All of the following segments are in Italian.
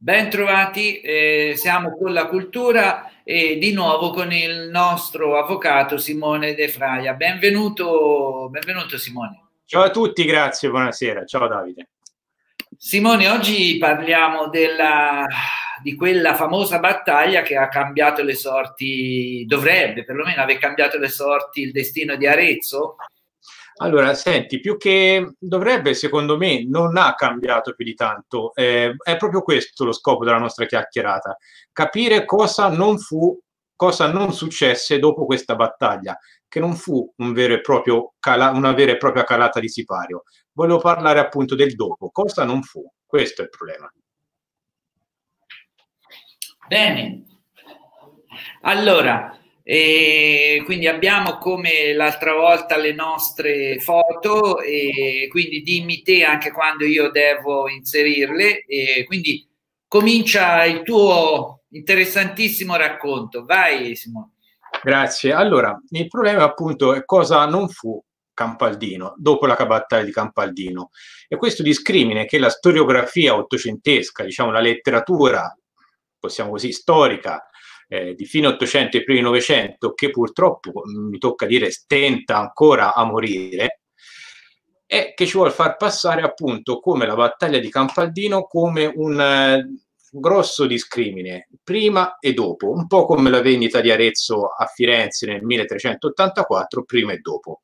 Ben trovati, eh, siamo con la cultura e di nuovo con il nostro avvocato Simone De Fraia. Benvenuto, benvenuto Simone. Ciao a tutti, grazie, buonasera. Ciao Davide. Simone, oggi parliamo della, di quella famosa battaglia che ha cambiato le sorti, dovrebbe perlomeno aver cambiato le sorti, il destino di Arezzo. Allora, senti, più che dovrebbe, secondo me, non ha cambiato più di tanto. Eh, è proprio questo lo scopo della nostra chiacchierata, capire cosa non fu, cosa non successe dopo questa battaglia, che non fu un cala, una vera e propria calata di sipario. Volevo parlare appunto del dopo, cosa non fu. Questo è il problema. Bene. Allora, e quindi abbiamo come l'altra volta le nostre foto e quindi dimmi te anche quando io devo inserirle e quindi comincia il tuo interessantissimo racconto. Vai Simone. Grazie. Allora, il problema appunto è cosa non fu Campaldino, dopo la battaglia di Campaldino. E questo discrimine che la storiografia ottocentesca, diciamo la letteratura, possiamo così, storica, eh, di fine 800 e primi 900 che purtroppo, mm, mi tocca dire, stenta ancora a morire, e che ci vuole far passare appunto come la battaglia di Campaldino come un eh, grosso discrimine prima e dopo, un po' come la vendita di Arezzo a Firenze nel 1384, prima e dopo.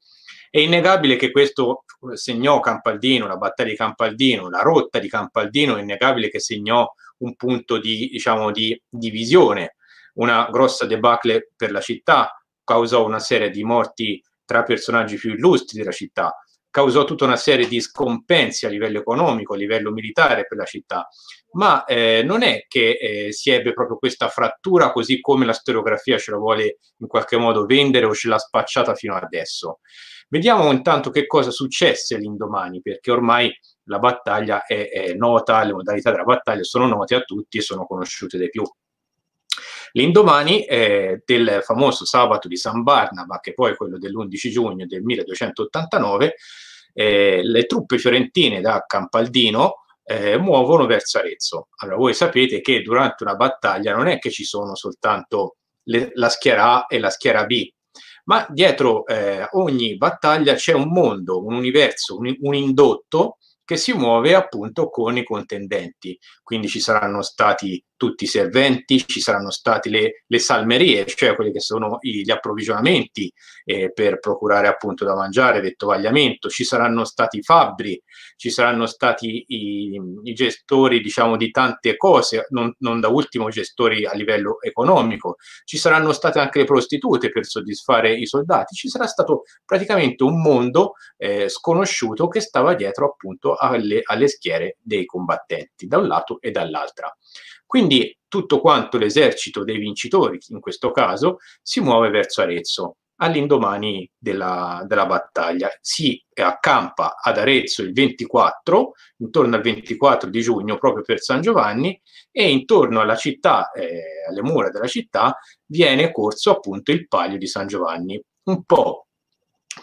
È innegabile che questo segnò Campaldino, la battaglia di Campaldino, la rotta di Campaldino, è innegabile che segnò un punto di, diciamo, di divisione una grossa debacle per la città, causò una serie di morti tra personaggi più illustri della città, causò tutta una serie di scompensi a livello economico, a livello militare per la città, ma eh, non è che eh, si ebbe proprio questa frattura così come la storiografia ce la vuole in qualche modo vendere o ce l'ha spacciata fino adesso. Vediamo intanto che cosa successe l'indomani, perché ormai la battaglia è, è nota, le modalità della battaglia sono note a tutti e sono conosciute dai più. L'indomani eh, del famoso sabato di San Barnaba, che poi è quello dell'11 giugno del 1289, eh, le truppe fiorentine da Campaldino eh, muovono verso Arezzo. Allora voi sapete che durante una battaglia non è che ci sono soltanto le, la schiera A e la schiera B, ma dietro eh, ogni battaglia c'è un mondo, un universo, un, un indotto che si muove appunto con i contendenti. Quindi ci saranno stati tutti i serventi, ci saranno state le, le salmerie, cioè quelli che sono gli approvvigionamenti eh, per procurare appunto da mangiare, vettovagliamento, ci saranno stati i fabbri, ci saranno stati i, i gestori diciamo di tante cose, non, non, da ultimo gestori a livello economico, ci saranno state anche le prostitute per soddisfare i soldati, ci sarà stato praticamente un mondo eh, sconosciuto che stava dietro appunto alle, alle schiere dei combattenti da un lato e dall'altra. Quindi tutto quanto l'esercito dei vincitori, in questo caso, si muove verso Arezzo all'indomani della, della, battaglia. Si accampa ad Arezzo il 24, intorno al 24 di giugno, proprio per San Giovanni, e intorno alla città, eh, alle mura della città, viene corso appunto il palio di San Giovanni. Un po'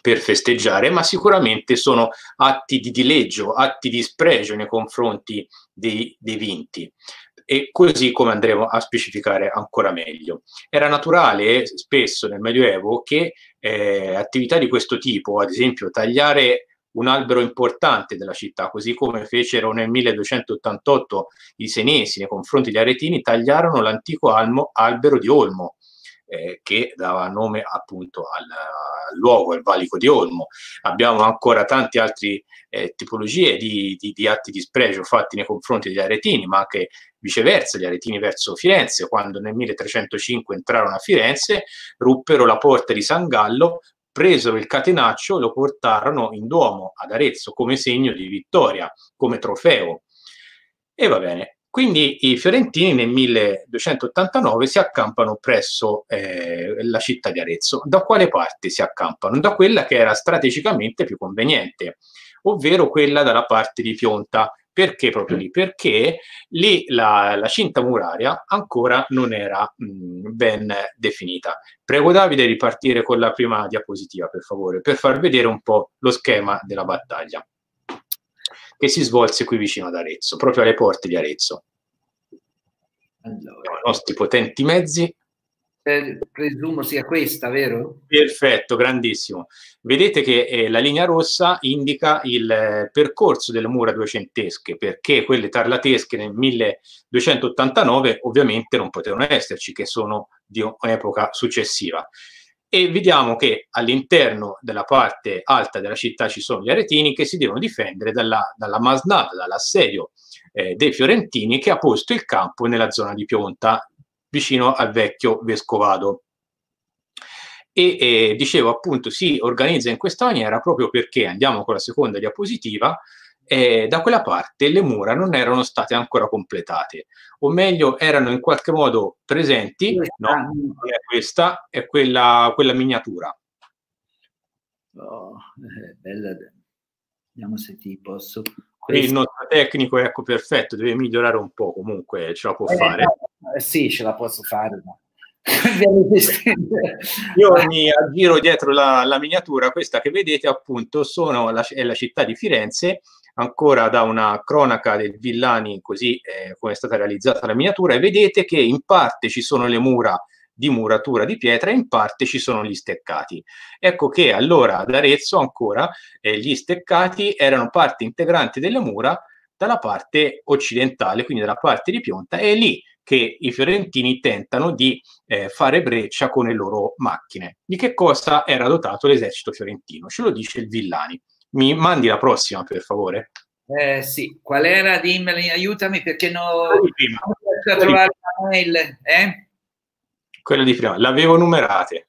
per festeggiare, ma sicuramente sono atti di dileggio, atti di spregio nei confronti dei, dei vinti e così come andremo a specificare ancora meglio. Era naturale spesso nel Medioevo che eh, attività di questo tipo, ad esempio tagliare un albero importante della città, così come fecero nel 1288 i senesi nei confronti degli aretini, tagliarono l'antico almo, albero di Olmo, eh, che dava nome appunto al, al, luogo, al valico di Olmo. Abbiamo ancora tante altre eh, tipologie di, di, di, atti di spregio fatti nei confronti degli aretini, ma anche viceversa, gli aretini verso Firenze, quando nel 1305 entrarono a Firenze, ruppero la porta di San Gallo, presero il catenaccio e lo portarono in Duomo ad Arezzo come segno di vittoria, come trofeo. E va bene, quindi i fiorentini nel 1289 si accampano presso eh, la città di Arezzo. Da quale parte si accampano? Da quella che era strategicamente più conveniente, ovvero quella dalla parte di Fionta. Perché proprio lì? Perché lì la, la cinta muraria ancora non era mh, ben definita. Prego Davide di partire con la prima diapositiva, per favore, per far vedere un po' lo schema della battaglia che si svolse qui vicino ad Arezzo, proprio alle porte di Arezzo. Allora. I nostri potenti mezzi. Eh, presumo sia questa, vero? Perfetto, grandissimo. Vedete che eh, la linea rossa indica il eh, percorso delle mura duecentesche, perché quelle tarlatesche nel 1289 ovviamente non potevano esserci, che sono di un'epoca successiva. E vediamo che all'interno della parte alta della città ci sono gli aretini che si devono difendere dalla, dalla masnada, dall'assedio eh, dei fiorentini che ha posto il campo nella zona di Pionta, vicino al vecchio vescovado. E eh, dicevo appunto si organizza in questa maniera proprio perché andiamo con la seconda diapositiva. Eh, da quella parte le mura non erano state ancora completate, o meglio, erano in qualche modo presenti. No, è questa è quella, quella miniatura. Oh, eh, bella. Vediamo se ti posso Qui il nostro tecnico ecco perfetto, deve migliorare un po', comunque ce la può eh, fare. No, eh, sì, ce la posso fare. No. Io mi aggiro dietro la, la, miniatura, questa che vedete appunto sono la, è la città di Firenze, ancora da una cronaca del Villani, così eh, come è stata realizzata la miniatura, e vedete che in parte ci sono le mura di muratura di pietra e in parte ci sono gli steccati. Ecco che allora ad Arezzo ancora eh, gli steccati erano parte integrante delle mura dalla parte occidentale, quindi dalla parte di Pionta, e è lì che i fiorentini tentano di eh, fare breccia con le loro macchine. Di che cosa era dotato l'esercito fiorentino? Ce lo dice il Villani. Mi mandi la prossima, per favore. Eh, sì, qual era? Dimmeli, aiutami perché non riesco a trovare la mail. Eh? Quella di prima, l'avevo numerate.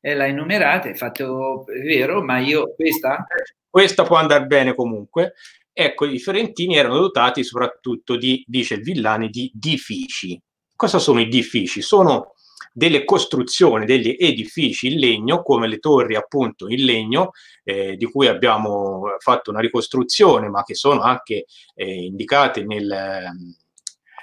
Eh, l'hai numerata, è fatto è vero, ma io questa? Questa può andare bene comunque. Ecco, i fiorentini erano dotati soprattutto di, dice il Villani, di edifici. Cosa sono i edifici? Sono delle costruzioni, degli edifici in legno, come le torri appunto in legno, eh, di cui abbiamo fatto una ricostruzione, ma che sono anche eh, indicate nel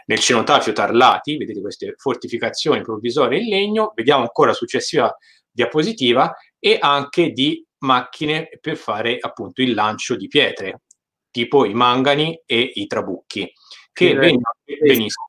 nel cenotafio Tarlati, vedete queste fortificazioni provvisorie in legno, vediamo ancora la successiva diapositiva, e anche di macchine per fare appunto il lancio di pietre, tipo i mangani e i trabucchi, che sì, venivano, benissimo,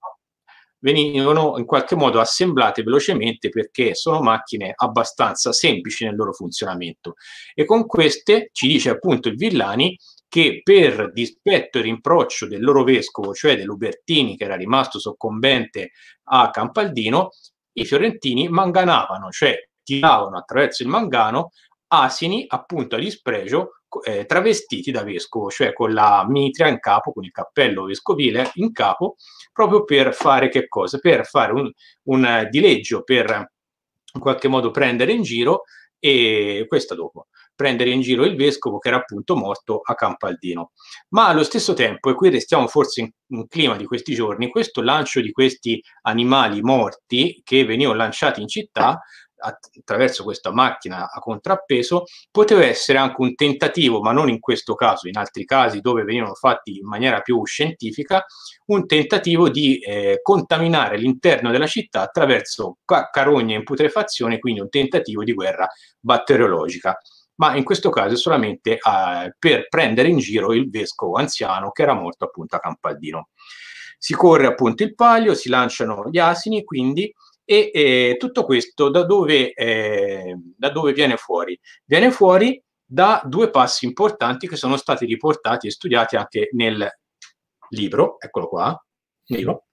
venivano in qualche modo assemblate velocemente perché sono macchine abbastanza semplici nel loro funzionamento. E con queste, ci dice appunto il Villani, che per dispetto e rimproccio del loro vescovo, cioè dell'Ubertini che era rimasto soccombente a Campaldino, i fiorentini manganavano, cioè tiravano attraverso il mangano asini appunto a dispregio eh, travestiti da vescovo, cioè con la mitria in capo, con il cappello vescovile in capo, proprio per fare che cosa? Per fare un, un dileggio, per in qualche modo prendere in giro e questa dopo prendere in giro il vescovo che era appunto morto a Campaldino. Ma allo stesso tempo, e qui restiamo forse in, in clima di questi giorni, questo lancio di questi animali morti che venivano lanciati in città attraverso questa macchina a contrappeso poteva essere anche un tentativo, ma non in questo caso, in altri casi dove venivano fatti in maniera più scientifica, un tentativo di eh, contaminare l'interno della città attraverso carogne in putrefazione, quindi un tentativo di guerra batteriologica ma in questo caso solamente eh, per prendere in giro il vescovo anziano che era morto appunto a Campaldino. Si corre appunto il palio, si lanciano gli asini, quindi, e eh, tutto questo da dove, eh, da dove viene fuori? Viene fuori da due passi importanti che sono stati riportati e studiati anche nel libro, eccolo qua, libro,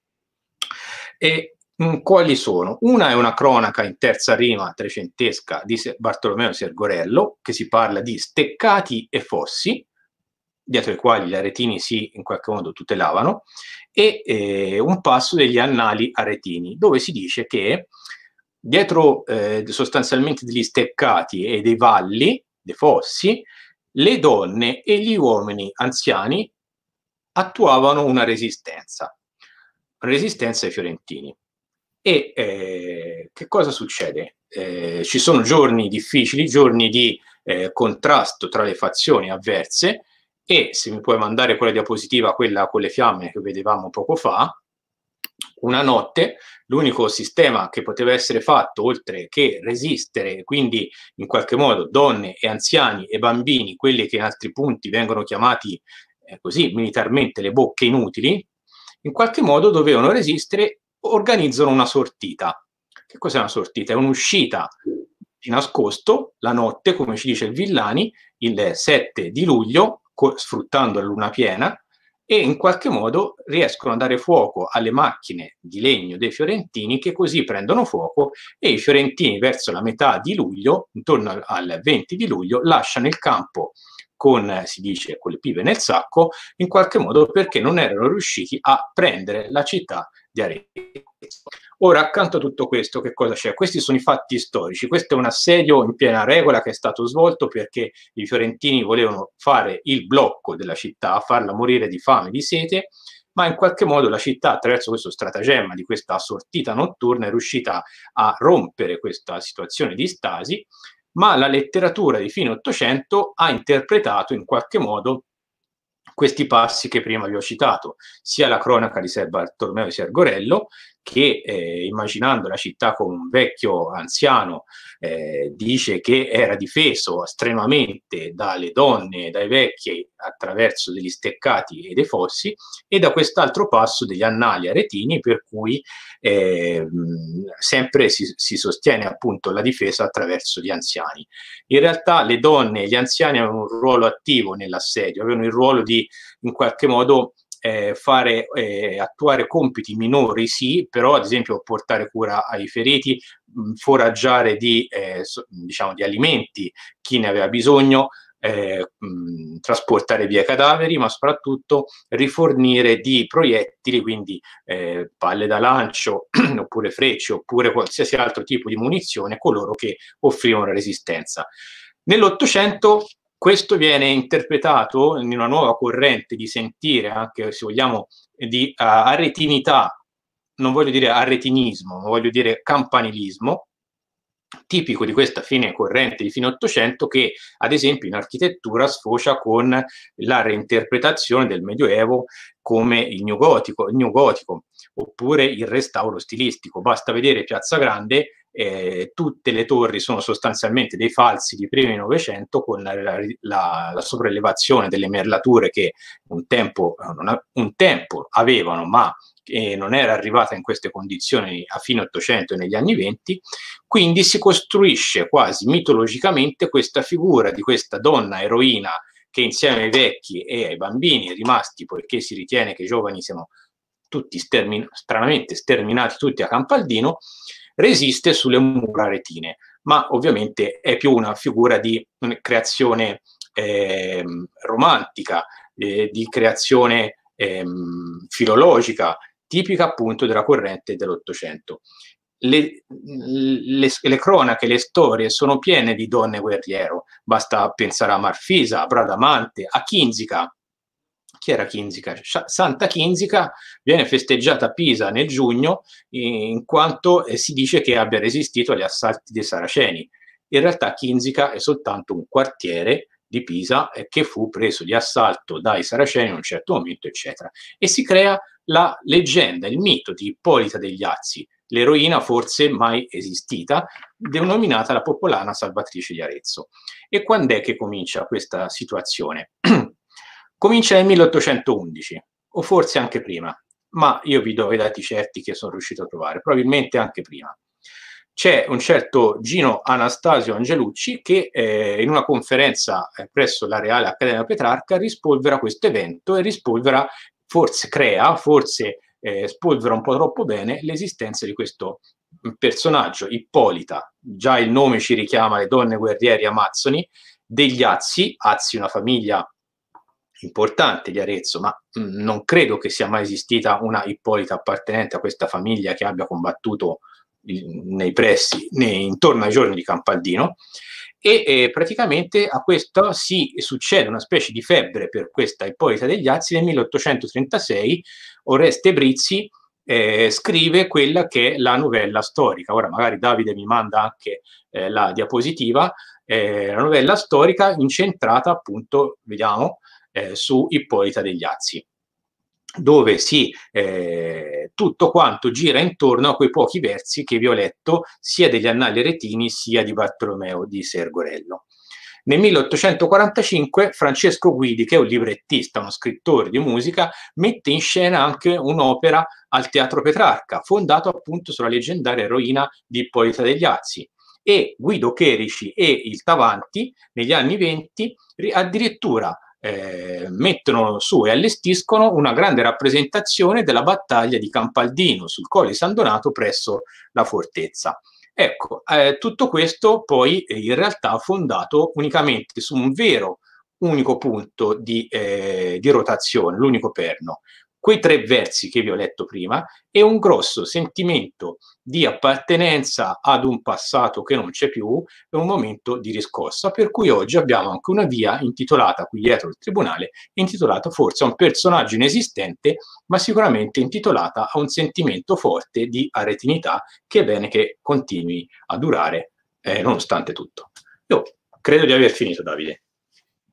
e quali sono? Una è una cronaca in terza rima trecentesca di Bartolomeo Sergorello, che si parla di steccati e fossi, dietro i quali gli aretini si in qualche modo tutelavano, e eh, un passo degli annali aretini, dove si dice che dietro eh, sostanzialmente degli steccati e dei valli, dei fossi, le donne e gli uomini anziani attuavano una resistenza, resistenza ai fiorentini. E eh, che cosa succede? Eh, ci sono giorni difficili, giorni di eh, contrasto tra le fazioni avverse e se mi puoi mandare quella diapositiva, quella con le fiamme che vedevamo poco fa, una notte l'unico sistema che poteva essere fatto oltre che resistere, quindi in qualche modo donne e anziani e bambini, quelli che in altri punti vengono chiamati eh, così militarmente le bocche inutili, in qualche modo dovevano resistere organizzano una sortita. Che cos'è una sortita? È un'uscita di nascosto la notte, come ci dice il Villani, il 7 di luglio, sfruttando la luna piena, e in qualche modo riescono a dare fuoco alle macchine di legno dei fiorentini che così prendono fuoco e i fiorentini verso la metà di luglio, intorno al 20 di luglio, lasciano il campo con, si dice, con le pive nel sacco, in qualche modo perché non erano riusciti a prendere la città di Arezzo. Ora, accanto a tutto questo, che cosa c'è? Questi sono i fatti storici. Questo è un assedio in piena regola che è stato svolto perché i fiorentini volevano fare il blocco della città, farla morire di fame e di sete, ma in qualche modo la città, attraverso questo stratagemma di questa sortita notturna, è riuscita a rompere questa situazione di stasi ma la letteratura di fine Ottocento ha interpretato in qualche modo questi passi che prima vi ho citato, sia la cronaca di Ser Bartolomeo di Sergorello, che eh, immaginando la città come un vecchio anziano eh, dice che era difeso estremamente dalle donne e dai vecchi attraverso degli steccati e dei fossi e da quest'altro passo degli annali aretini per cui eh, sempre si, si, sostiene appunto la difesa attraverso gli anziani. In realtà le donne e gli anziani avevano un ruolo attivo nell'assedio, avevano il ruolo di in qualche modo eh, fare, eh, attuare compiti minori sì, però ad esempio portare cura ai feriti, mh, foraggiare di, eh, diciamo, di alimenti chi ne aveva bisogno, eh, mh, trasportare via cadaveri, ma soprattutto rifornire di proiettili, quindi eh, palle da lancio, oppure frecce, oppure qualsiasi altro tipo di munizione, coloro che offrivano resistenza. Nell'Ottocento questo viene interpretato in una nuova corrente di sentire, anche se vogliamo, di uh, arretinità, non voglio dire arretinismo, ma voglio dire campanilismo, tipico di questa fine corrente di fine Ottocento che ad esempio in architettura sfocia con la reinterpretazione del Medioevo come il neogotico, il neogotico oppure il restauro stilistico. Basta vedere Piazza Grande eh, tutte le torri sono sostanzialmente dei falsi di primi Novecento con la, la, la, sopraelevazione delle merlature che un tempo, un tempo avevano, ma che non era arrivata in queste condizioni a fine Ottocento e negli anni Venti, quindi si costruisce quasi mitologicamente questa figura di questa donna eroina che insieme ai vecchi e ai bambini rimasti, poiché si ritiene che i giovani siano tutti stermin- stranamente sterminati tutti a Campaldino, resiste sulle mura retine, ma ovviamente è più una figura di creazione eh, romantica, eh, di creazione eh, filologica, tipica appunto della corrente dell'Ottocento. Le, le, le, cronache, le storie sono piene di donne guerriero, basta pensare a Marfisa, a Bradamante, a Kinzica, chi era Kinzica? Santa Kinzica viene festeggiata a Pisa nel giugno in quanto eh, si dice che abbia resistito agli assalti dei Saraceni. In realtà Kinzica è soltanto un quartiere di Pisa eh, che fu preso di assalto dai Saraceni in un certo momento, eccetera. E si crea la leggenda, il mito di Ippolita degli Azzi, l'eroina forse mai esistita, denominata la popolana salvatrice di Arezzo. E quando è che comincia questa situazione? Comincia nel 1811, o forse anche prima, ma io vi do i dati certi che sono riuscito a trovare, probabilmente anche prima. C'è un certo Gino Anastasio Angelucci che eh, in una conferenza eh, presso la Reale Accademia Petrarca rispolvera questo evento e rispolvera, forse crea, forse eh, spolvera un po' troppo bene l'esistenza di questo personaggio, Ippolita, già il nome ci richiama le donne guerrieri amazzoni, degli Azzi, Azzi una famiglia importante di Arezzo, ma mh, mm, non credo che sia mai esistita una Ippolita appartenente a questa famiglia che abbia combattuto nei pressi, nei, intorno ai giorni di Campaldino. E eh, praticamente a questo si succede una specie di febbre per questa Ippolita degli Azzi. Nel 1836 Oreste Brizzi eh, scrive quella che è la novella storica. Ora magari Davide mi manda anche eh, la diapositiva, eh, la novella storica incentrata appunto, vediamo, eh, su Ippolita degli Azzi dove si eh, tutto quanto gira intorno a quei pochi versi che vi ho letto sia degli Annali Retini sia di Bartolomeo di Sergorello. Nel 1845 Francesco Guidi, che è un librettista, uno scrittore di musica, mette in scena anche un'opera al Teatro Petrarca, fondato appunto sulla leggendaria eroina di Ippolita degli Azzi. E Guido Cherici e il Tavanti, negli anni 20, addirittura eh, mettono su e allestiscono una grande rappresentazione della battaglia di Campaldino sul Colle San Donato presso la fortezza. Ecco, eh, tutto questo poi eh, in realtà fondato unicamente su un vero unico punto di, eh, di rotazione, l'unico perno, quei tre versi che vi ho letto prima e un grosso sentimento di appartenenza ad un passato che non c'è più e un momento di riscossa, per cui oggi abbiamo anche una via intitolata qui dietro il tribunale, intitolata forse a un personaggio inesistente, ma sicuramente intitolata a un sentimento forte di aretinità che è bene che continui a durare eh, nonostante tutto. Io credo di aver finito, Davide.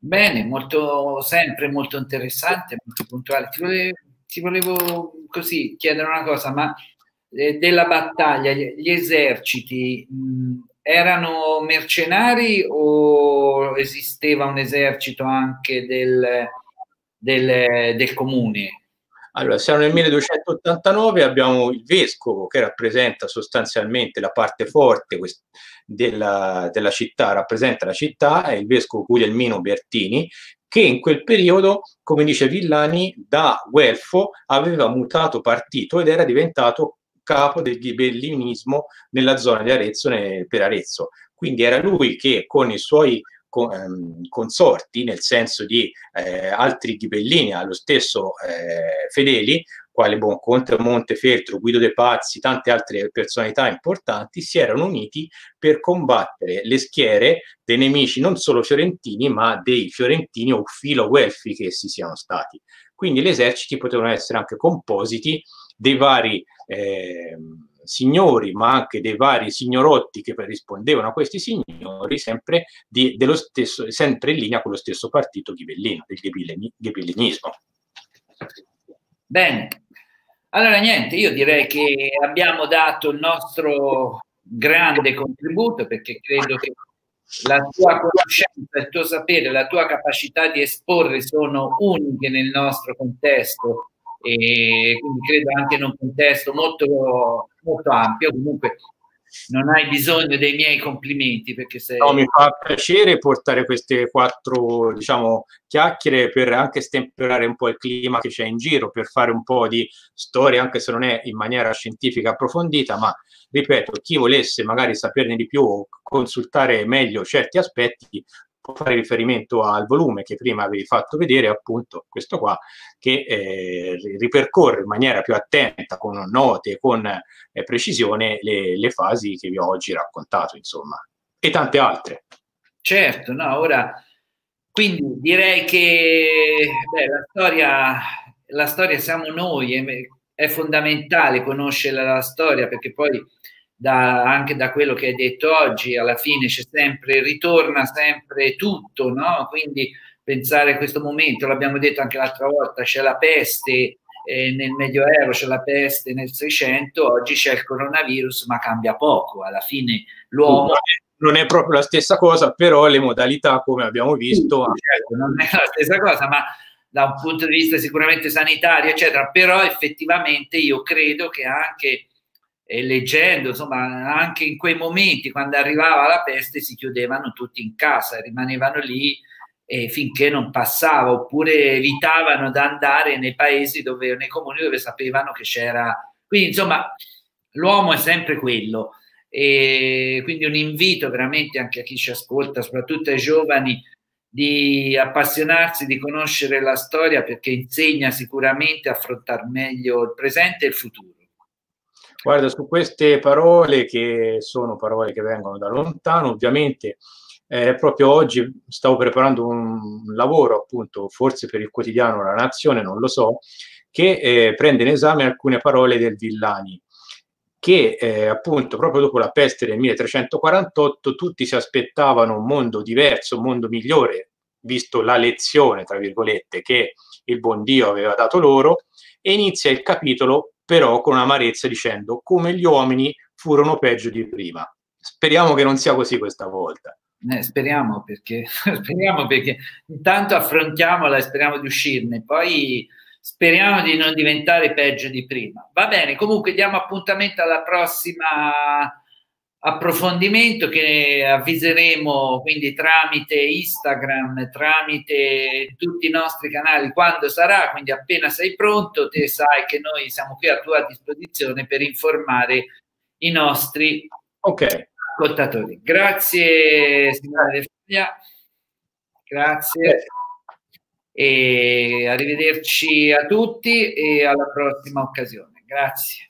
Bene, molto, sempre molto interessante, molto puntuale. Ti volevo, ti volevo così chiedere una cosa, ma eh, della battaglia, gli, eserciti mh, erano mercenari o esisteva un esercito anche del, del, del comune? Allora, siamo nel 1289, abbiamo il vescovo che rappresenta sostanzialmente la parte forte della, della città, rappresenta la città, è il vescovo Guglielmino Bertini, che in quel periodo, come dice Villani, da guelfo aveva mutato partito ed era diventato capo del ghibellinismo nella zona di Arezzo, per Arezzo. Quindi era lui che con i suoi ehm, consorti, nel senso di eh, altri ghibellini allo stesso eh, fedeli, quale Bonconte, Montefeltro, Guido De Pazzi, tante altre personalità importanti, si erano uniti per combattere le schiere dei nemici non solo fiorentini, ma dei fiorentini o filo-guelfi che essi siano stati. Quindi gli eserciti potevano essere anche compositi dei vari eh, signori, ma anche dei vari signorotti che rispondevano a questi signori, sempre, di, stesso, sempre in linea con lo stesso partito ghibellino, del ghibellinismo. Bene, allora, niente, io direi che abbiamo dato il nostro grande contributo perché credo che la tua conoscenza, il tuo sapere, la tua capacità di esporre sono uniche nel nostro contesto e quindi credo anche in un contesto molto, molto ampio. Comunque non hai bisogno dei miei complimenti perché sei... No, mi fa piacere portare queste quattro, diciamo, chiacchiere per anche stemperare un po' il clima che c'è in giro, per fare un po' di storia, anche se non è in maniera scientifica approfondita, ma ripeto, chi volesse magari saperne di più o consultare meglio certi aspetti, fare riferimento al volume che prima avevi fatto vedere, appunto questo qua, che eh, ripercorre in maniera più attenta, con note, con eh, precisione, le, le, fasi che vi ho oggi raccontato, insomma, e tante altre. Certo, no, ora, quindi direi che beh, la, storia, la storia siamo noi, è, fondamentale conoscere la storia perché poi da, anche da quello che hai detto oggi, alla fine c'è sempre, ritorna sempre tutto, no? Quindi pensare a questo momento, l'abbiamo detto anche l'altra volta, c'è la peste eh, nel Medioevo, c'è la peste nel 600, oggi c'è il coronavirus, ma cambia poco, alla fine l'uomo... Non è proprio la stessa cosa, però le modalità, come abbiamo visto... Sì, certo, non è la stessa cosa, ma da un punto di vista sicuramente sanitario, eccetera, però effettivamente io credo che anche e leggendo, insomma, anche in quei momenti quando arrivava la peste si chiudevano tutti in casa, rimanevano lì eh, finché non passava, oppure evitavano di andare nei paesi dove, nei comuni dove sapevano che c'era. Quindi, insomma, l'uomo è sempre quello. E quindi un invito veramente anche a chi ci ascolta, soprattutto ai giovani, di appassionarsi, di conoscere la storia perché insegna sicuramente a affrontare meglio il presente e il futuro. Guarda, su queste parole che sono parole che vengono da lontano, ovviamente eh, proprio oggi stavo preparando un lavoro, appunto, forse per il quotidiano La Nazione, non lo so, che eh, prende in esame alcune parole del Villani, che eh, appunto proprio dopo la peste del 1348 tutti si aspettavano un mondo diverso, un mondo migliore, visto la lezione, tra virgolette, che il buon Dio aveva dato loro, e inizia il capitolo però con amarezza dicendo come gli uomini furono peggio di prima. Speriamo che non sia così questa volta. Eh, speriamo, perché, speriamo perché intanto affrontiamola e speriamo di uscirne, poi speriamo di non diventare peggio di prima. Va bene, comunque diamo appuntamento alla prossima approfondimento che avviseremo quindi tramite Instagram, tramite tutti i nostri canali quando sarà, quindi appena sei pronto, te sai che noi siamo qui a tua disposizione per informare i nostri okay. ascoltatori. Grazie signora De Foglia, grazie e arrivederci a tutti e alla prossima occasione. Grazie.